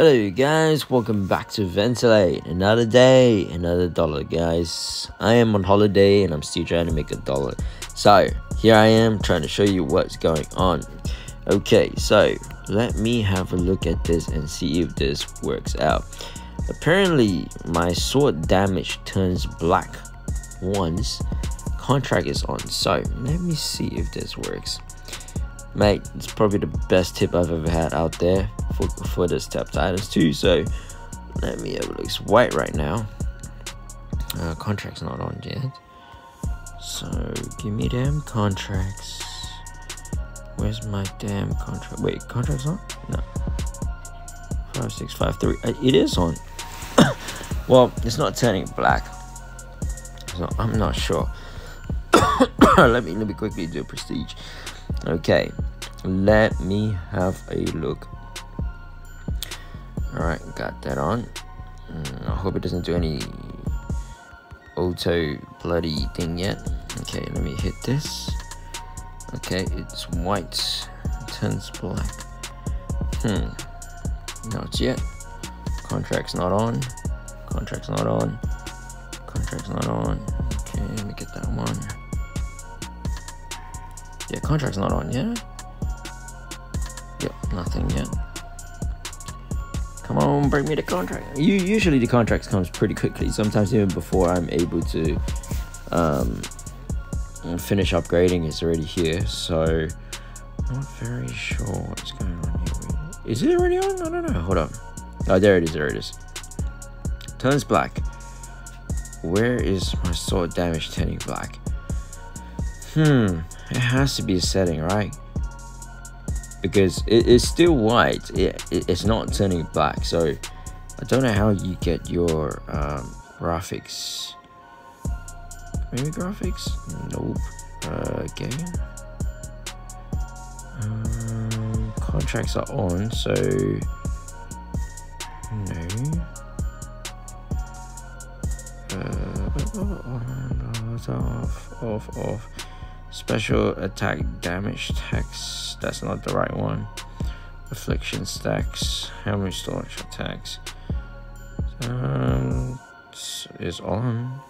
Hello guys, welcome back to VentiL8te. Another day, another dollar guys. I am on holiday and I'm still trying to make a dollar. So, here I am trying to show you what's going on. Okay, so let me have a look at this and see if this works out. Apparently, my sword damage turns black once contract is on. So, let me see if this works. Mate, it's probably the best tip I've ever had out there for, for this Titans 2. So let me have a look. It's white right now. Uh, contract's not on yet. So give me damn contracts. Where's my damn contract? Wait, contract's on? No. Five six five three. Uh, it is on. well, it's not turning black, so I'm not sure. let me let me quickly do a prestige. Okay, let me have a look. Alright, got that on. Mm, I hope it doesn't do any auto bloody thing yet. Okay, let me hit this. Okay, it's white. It turns black. Hmm. Not yet. Contract's not on. Contract's not on. Contract's not on. Okay, let me get that one. Yeah, contract's not on yet. Yep, nothing yet. Come on, bring me the contract. You usually the contracts comes pretty quickly. Sometimes even before I'm able to um, finish upgrading, it's already here. So I'm not very sure what's going on here. Is it already on? No, no, no. Hold on. Oh, there it is. There it is. Turns black. Where is my sword damage turning black? Hmm. It has to be a setting, right? Because it is still white. It, it, it's not turning black. So I don't know how you get your um, graphics. Maybe graphics? Nope. Uh, game. Um, contracts are on, so no. Uh, off, off, off. Special attack damage tax. That's not the right one. Affliction stacks. Many storage attacks? Um, is on.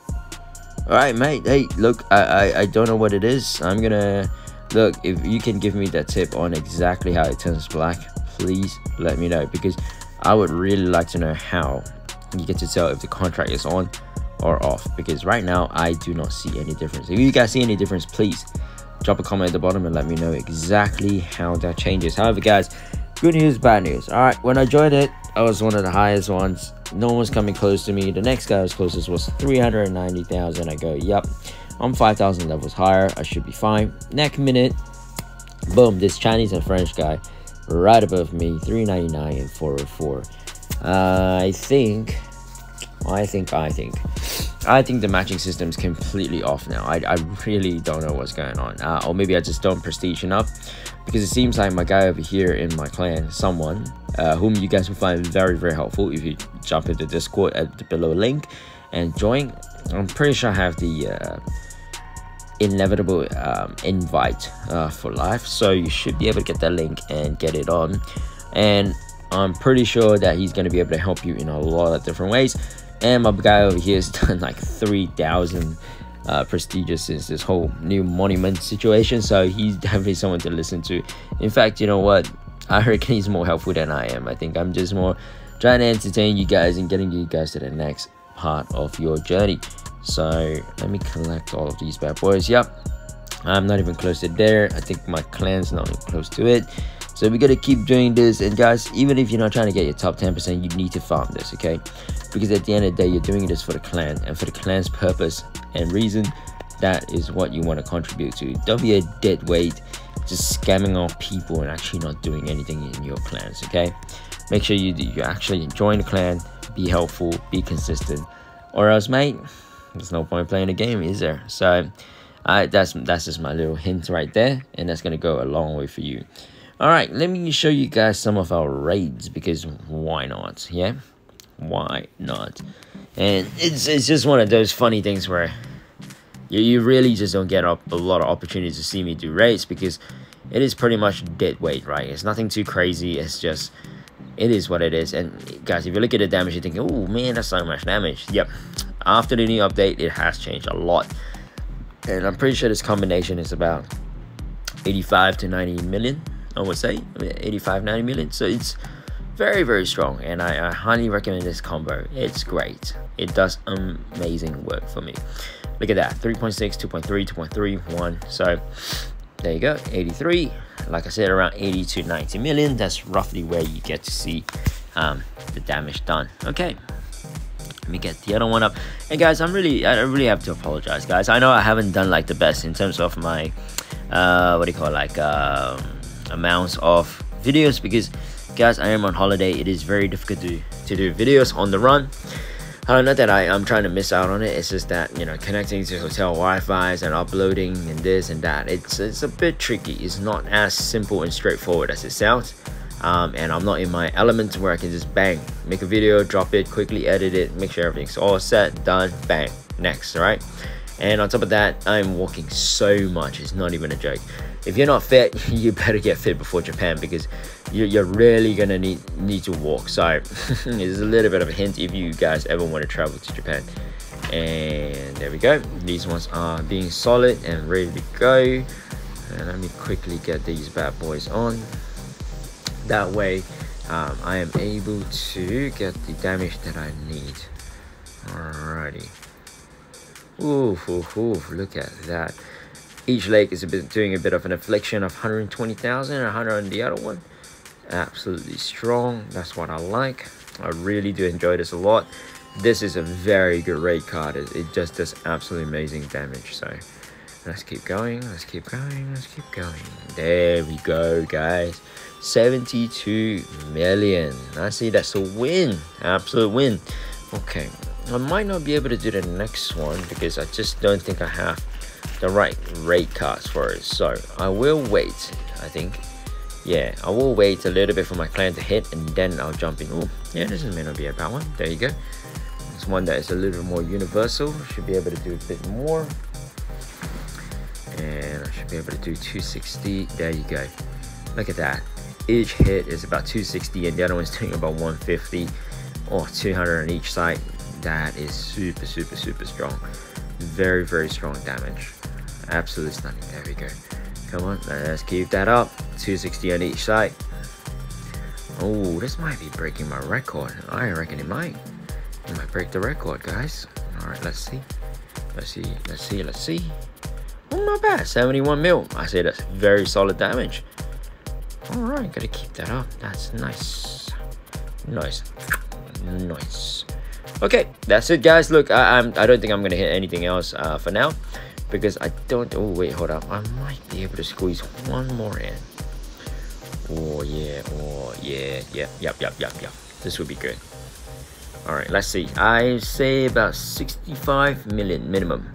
Alright, mate. Hey, look, I, I, I don't know what it is. I'm gonna look if you can give me that tip on exactly how it turns black. Please let me know because I would really like to know how you get to tell if the contract is on or off because right now I do not see any difference. If you guys see any difference, please drop a comment at the bottom and let me know exactly how that changes. However, guys, good news, bad news. All right, when I joined it, I was one of the highest ones. No one was coming close to me. The next guy was closest was 390,000. I go, yep, I'm 5,000 levels higher. I should be fine. Next minute, boom, this Chinese and French guy right above me, 399 and 404. Uh, I think I think, I think, I think the matching system is completely off now. I, I really don't know what's going on. Uh, or maybe I just don't prestige enough. Because it seems like my guy over here in my clan, someone uh, whom you guys will find very, very helpful if you jump into Discord at the below link and join. I'm pretty sure I have the uh, inevitable um, invite uh, for life. So you should be able to get that link and get it on. And I'm pretty sure that he's going to be able to help you in a lot of different ways. And my guy over here has done like 3,000 uh, prestigious since this whole new monument situation. So he's definitely someone to listen to. In fact, you know what? I reckon he's more helpful than I am. I think I'm just more trying to entertain you guys and getting you guys to the next part of your journey. So let me collect all of these bad boys. Yep. I'm not even close to there. I think my clan's not even close to it. So we gotta keep doing this. And guys, even if you're not trying to get your top 10%, you need to farm this, okay? because at the end of the day you're doing this for the clan and for the clan's purpose and reason. That is what you want to contribute to. Don't be a dead weight just scamming off people and actually not doing anything in your clans okay? Make sure you you actually join the clan. Be helpful be consistent. Or else mate there's no point playing the game is there? So that's that's just my little hint right there. And that's gonna go a long way for you all right let me show you guys some of our raids because why not yeah why not? And it's it's just one of those funny things where you, you really just don't get up a lot of opportunities to see me do raids because it is pretty much dead weight, right? It's nothing too crazy. It's just it is what it is. And guys, if you look at the damage, you're thinking, oh man, that's so much damage. Yep. After the new update, it has changed a lot. And I'm pretty sure this combination is about 85 to 90 million, I would say. 85, 90 million. So it's very, very strong. And I, I highly recommend this combo. It's great. It does amazing work for me. Look at that 3.6, 2.3, 2.3, 1. So there you go 83 like i said around 80 to 90 million that's roughly where you get to see um, the damage done okay let me get the other one up and guys i'm really i really have to apologize guys i know i haven't done like the best in terms of my uh what do you call it, like um amounts of videos because guys i am on holiday it is very difficult to to do videos on the run uh, not that I, I'm trying to miss out on it, it's just that, you know, connecting to hotel Wi-Fi's and uploading and this and that, it's, it's a bit tricky. It's not as simple and straightforward as it sounds. Um, and I'm not in my element where I can just bang, make a video, drop it, quickly edit it, make sure everything's all set, done, bang, next, right? And on top of that, I'm walking so much, it's not even a joke if you're not fit, you better get fit before Japan because you're, really gonna need need to walk. So it's a little bit of a hint if you guys ever want to travel to Japan. And there we go. These ones are being solid and ready to go. And let me quickly get these bad boys on. That way, um, I am able to get the damage that I need. Alrighty. Oof, oof, oof, look at that. Each leg is a bit doing a bit of an affliction of 120,000 100 on the other one. Absolutely strong. That's what I like. I really do enjoy this a lot. This is a very good card. It, it just does absolutely amazing damage. So let's keep going. Let's keep going. Let's keep going. There we go, guys. 72 million. I see that's a win. Absolute win. Okay. I might not be able to do the next one because I just don't think I have the right raid cards for it. So I will wait, I think. Yeah, I will wait a little bit for my clan to hit and then I'll jump in. Oh, yeah, this may not be a bad one. There you go. It's one that is a little more universal. Should be able to do a bit more. And I should be able to do 260. There you go. Look at that. Each hit is about 260 and the other one's doing about 150 or 200 on each side. That is super, super, super strong. Very, very strong damage. Absolutely stunning. There we go. Come on, let's keep that up. 260 on each side. Oh, this might be breaking my record. I reckon it might. It might break the record, guys. Alright, let's see. Let's see, let's see, let's see. Oh, not bad. 71 mil. I say that's very solid damage. Alright, gotta keep that up. That's nice. Nice. Nice. Okay, that's it, guys. Look, I, I'm, I don't think I'm gonna hit anything else uh, for now because I don't oh wait hold up. I might be able to squeeze one more in. Oh yeah oh yeah yep yep yep yep yep this would be good. All right let's see. I say about 65 million minimum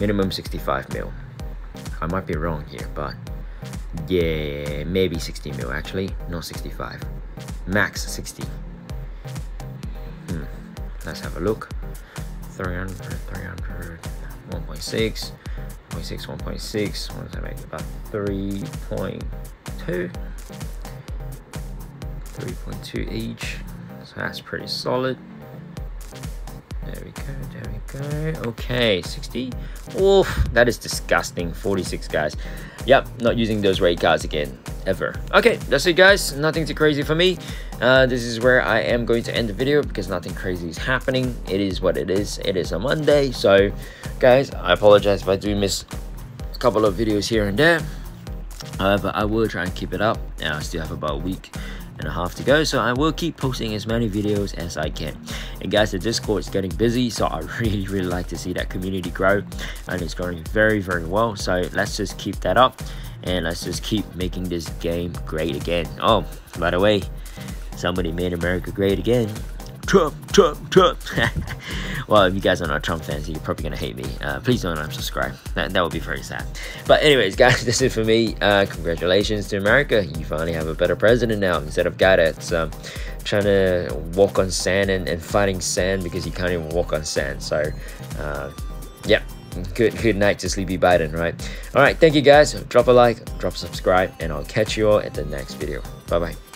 minimum 65 mil. I might be wrong here but yeah maybe 60 mil actually. Not 65 max 60 hmm. Let's have a look 300 300 1.6 1.6, 1.6. What that make? About 3.2. 3.2 each. So that's pretty solid. There we go, there we go. Okay, 60. Oof, that is disgusting. 46 guys. Yep, not using those raid cards again, ever. Okay, that's it guys. Nothing too crazy for me. Uh, this is where I am going to end the video because nothing crazy is happening. It is what it is. It is a Monday. So, guys, I apologize if I do miss a couple of videos here and there. However, I will try and keep it up. And I still have about a week and a half to go so i will keep posting as many videos as i can and guys the discord is getting busy so i really really like to see that community grow and it's growing very very well so let's just keep that up and let's just keep making this game great again oh by the way somebody made America great again. Trump, Trump, Trump. well, if you guys are not Trump fans, you're probably gonna hate me. Uh, please don't unsubscribe. That, that would be very sad. But anyways, guys, this is for me. Uh, congratulations to America. You finally have a better president now instead of guy that's um, trying to walk on sand and, and fighting sand because he can't even walk on sand. So, uh, yeah good good night to sleepy biden right? All right thank you guys. Drop a like drop a subscribe and i'll catch you all at the next video. Bye bye